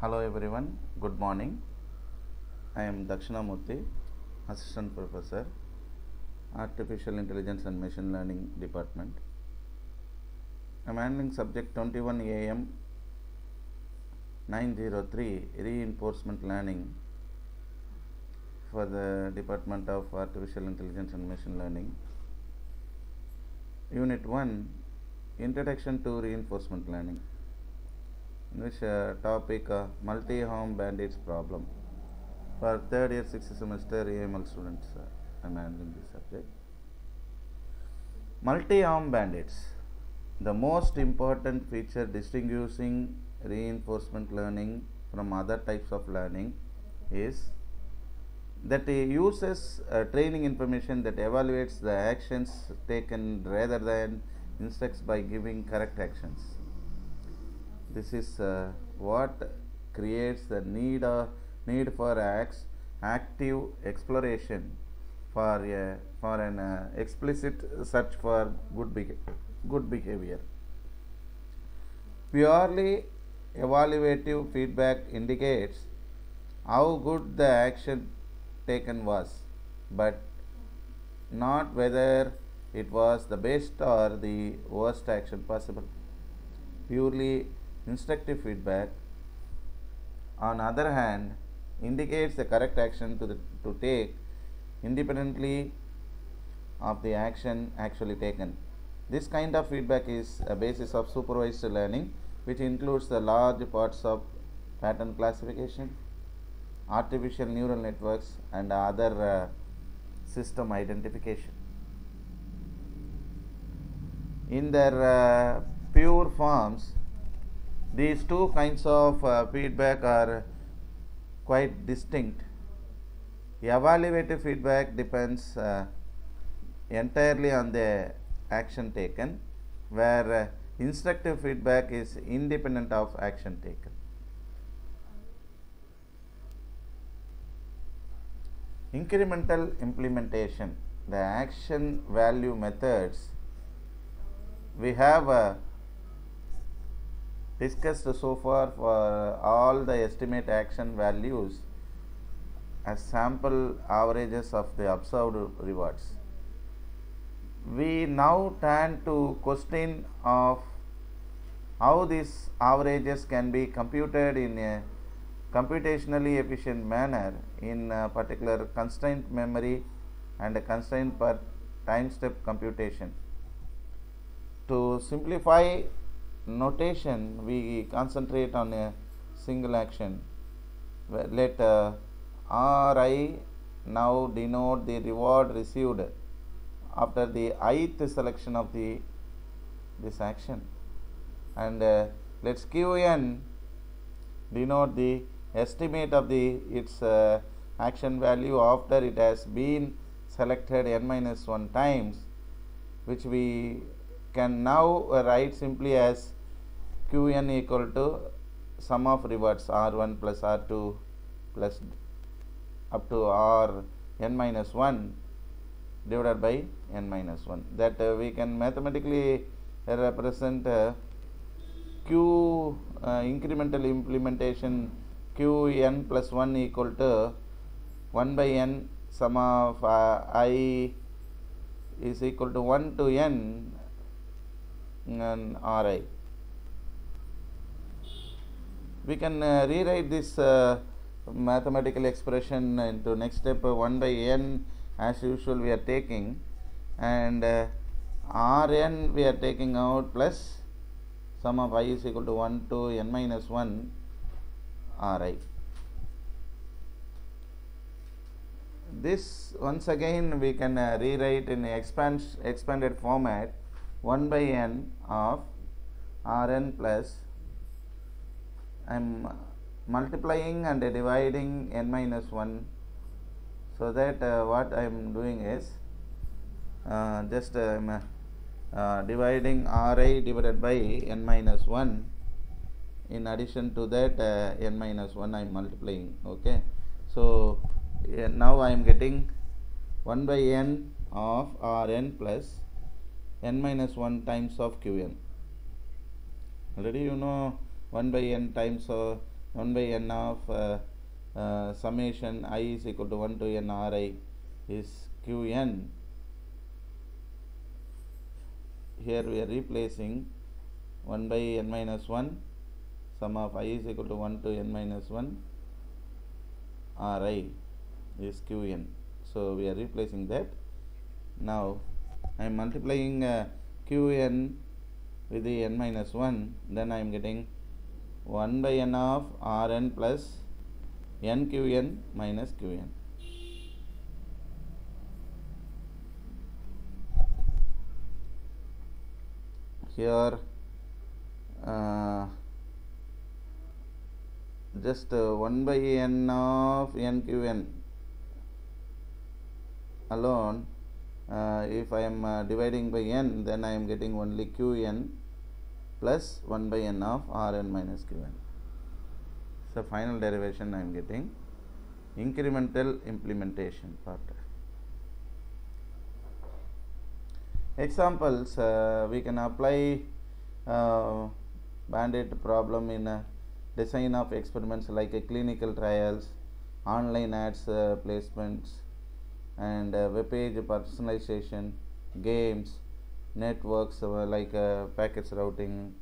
Hello everyone, good morning. I am Dakshinamurthy, Assistant Professor, Artificial Intelligence and Machine Learning Department. I am handling subject 21 AM 903 Reinforcement Learning for the Department of Artificial Intelligence and Machine Learning. Unit 1 Introduction to Reinforcement Learning. Which uh, topic uh, multi arm bandits problem for third year sixth semester AML students uh, I am handling this subject. Multi arm bandits. The most important feature distinguishing reinforcement learning from other types of learning is that it uses uh, training information that evaluates the actions taken rather than instructs by giving correct actions this is uh, what creates the need uh, need for acts, active exploration for a, for an uh, explicit search for good beha- good behavior. Purely evaluative feedback indicates how good the action taken was but not whether it was the best or the worst action possible. Purely instructive feedback on other hand indicates the correct action to, the, to take independently of the action actually taken. This kind of feedback is a basis of supervised learning which includes the large parts of pattern classification artificial neural networks and other uh, system identification. In their uh, pure forms these two kinds of uh, feedback are quite distinct. Evaluative feedback depends uh, entirely on the action taken, where uh, instructive feedback is independent of action taken. Incremental implementation, the action value methods, we have uh, discussed so far for all the estimate action values as sample averages of the observed rewards. We now turn to question of how these averages can be computed in a computationally efficient manner in particular constraint memory and a constraint per time step computation. To simplify notation we concentrate on a single action. Let uh, ri now denote the reward received after the ith selection of the this action. And uh, let's qn denote the estimate of the its uh, action value after it has been selected n minus 1 times which we can now write simply as qn equal to sum of rewards r1 plus r2 plus up to r n minus 1 divided by n minus 1 that uh, we can mathematically represent uh, q uh, incremental implementation qn plus 1 equal to 1 by n sum of i is equal to 1 to n and ri we can uh, rewrite this uh, mathematical expression into next step uh, 1 by n as usual we are taking. And rn we are taking out plus sum of i is equal to 1 to n minus 1 ri this once again we can rewrite in expand expanded format 1 by n of rn plus I am multiplying and dividing n minus 1 so that uh, what I am doing is uh, just uh, dividing ri divided by n minus 1 in addition to that n minus 1 I am multiplying okay? So now I am getting 1 by n of rn plus n minus 1 times of qn already you know 1 by n times of 1 by n of uh, uh, summation i is equal to 1 to n ri is qn. Here we are replacing 1 by n minus 1 sum of i is equal to 1 to n minus 1 ri is qn. So we are replacing that. Now I am multiplying uh, qn with the n minus 1 then I am getting 1 by n of rn plus nQn minus qn. Here uh, just uh, 1 by n of nqn alone uh, if I am uh, dividing by n then I am getting only qn plus 1 by n of rn minus qn so final derivation I am getting. Incremental implementation part. Examples uh, we can apply uh, bandit problem in a design of experiments like a clinical trials online ads uh, placements and uh, web page personalization games networks like uh, packets routing